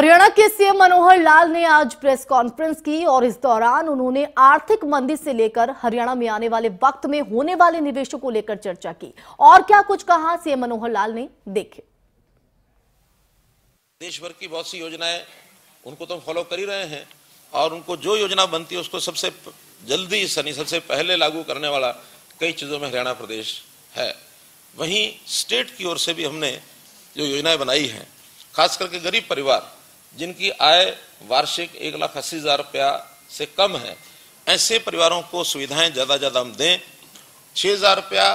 हरियाणा के सीएम मनोहर लाल ने आज प्रेस कॉन्फ्रेंस की और इस दौरान उन्होंने आर्थिक मंदी से लेकर हरियाणा में आने वाले वक्त में होने वाले निवेशों को लेकर चर्चा की। और क्या कुछ कहा सीएम मनोहर लाल ने? देखे। देश भर की बहुत सी योजनाएँ उनको तो फॉलो कर ही रहे हैं और उनको जो योजना बनती है उसको सबसे जल्दी सनी, सबसे पहले लागू करने वाला कई चीज़ों में हरियाणा प्रदेश है। वहीं स्टेट की ओर से भी हमने जो योजनाएँ बनाई हैं, खास करके गरीब परिवार जिनकी आय वार्षिक एक लाख अस्सी हज़ार रुपया से कम है, ऐसे परिवारों को सुविधाएँ ज़्यादा ज़्यादा हम दें। छः हज़ार रुपया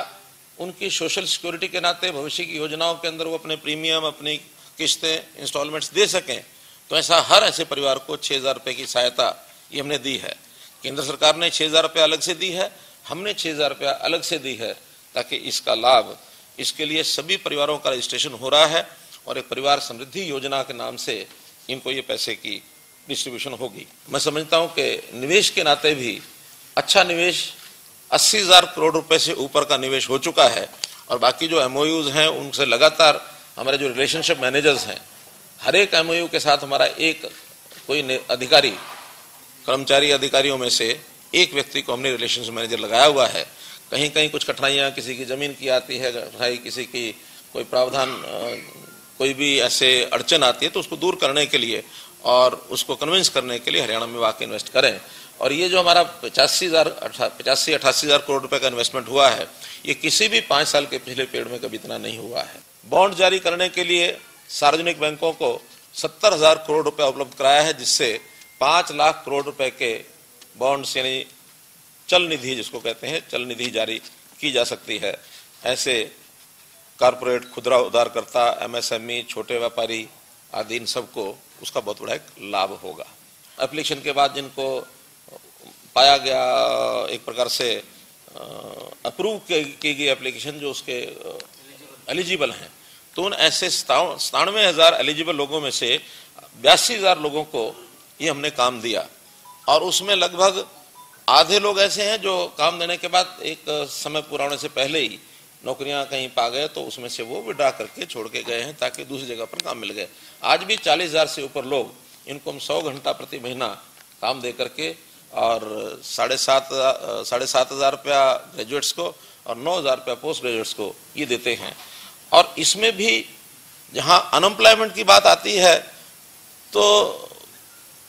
उनकी सोशल सिक्योरिटी के नाते, भविष्य की योजनाओं के अंदर वो अपने प्रीमियम अपनी किस्तें इंस्टॉलमेंट्स दे सकें तो ऐसा हर ऐसे परिवार को छः हज़ार रुपये की सहायता ये हमने दी है। केंद्र सरकार ने छः हज़ार रुपया अलग से दी है, हमने छः हज़ार रुपया अलग से दी है, ताकि इसका लाभ इसके लिए सभी परिवारों का रजिस्ट्रेशन हो रहा है और एक परिवार समृद्धि योजना के नाम से इनको ये पैसे की डिस्ट्रीब्यूशन होगी मैं समझता हूँ कि निवेश के नाते भी अच्छा निवेश अस्सी हज़ार करोड़ रुपए से ऊपर का निवेश हो चुका है और बाकी जो एमओयूज हैं, उनसे लगातार हमारे जो रिलेशनशिप मैनेजर्स हैं, हर एक एमओयू के साथ हमारा एक कोई अधिकारी, कर्मचारी अधिकारियों में से एक व्यक्ति को हमने रिलेशनशिप मैनेजर लगाया हुआ है। कहीं कहीं कुछ कठिनाइयाँ, किसी की ज़मीन की आती है, कठिनाई, किसी की कोई प्रावधान कोई भी ऐसे अड़चन आती है तो उसको दूर करने के लिए और उसको कन्विंस करने के लिए हरियाणा में वाकई इन्वेस्ट करें। और ये जो हमारा पचासी हज़ार पचासी, अठासी हज़ार करोड़ रुपए का इन्वेस्टमेंट हुआ है, ये किसी भी पाँच साल के पिछले पेड़ में कभी इतना नहीं हुआ है। बॉन्ड जारी करने के लिए सार्वजनिक बैंकों को सत्तर हज़ार करोड़ रुपए उपलब्ध कराया है, जिससे पाँच लाख करोड़ रुपए के बॉन्ड्स यानी चल निधि, जिसको कहते हैं, चल निधि जारी की जा सकती है। ऐसे कारपोरेट खुदरा उधारकर्ता, एमएसएमई, छोटे व्यापारी आदि, इन सबको उसका बहुत बड़ा एक लाभ होगा। एप्लीकेशन के बाद जिनको पाया गया एक प्रकार से अप्रूव की गई एप्लीकेशन जो उसके एलिजिबल हैं तो उन ऐसे सतानवे हज़ार एलिजिबल लोगों में से बयासी हज़ार लोगों को ये हमने काम दिया। और उसमें लगभग आधे लोग ऐसे हैं जो काम देने के बाद एक समय पूरा होने से पहले ही नौकरियाँ कहीं पा गए तो उसमें से वो विड्रा करके छोड़ के गए हैं ताकि दूसरी जगह पर काम मिल गए। आज भी चालीस हज़ार से ऊपर लोग, इनको हम सौ घंटा प्रति महीना काम दे करके और साढ़े सात साढ़े सात हज़ार रुपया ग्रेजुएट्स को और नौ हज़ार रुपया पोस्ट ग्रेजुएट्स को ये देते हैं। और इसमें भी जहाँ अनएम्प्लॉयमेंट की बात आती है तो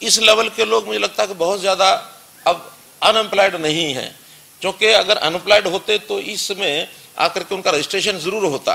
इस लेवल के लोग, मुझे लगता है कि बहुत ज़्यादा अब अनएम्प्लॉयड नहीं है। क्योंकि अगर अनएम्प्लॉयड होते तो इसमें आकर के उनका रजिस्ट्रेशन ज़रूर होता।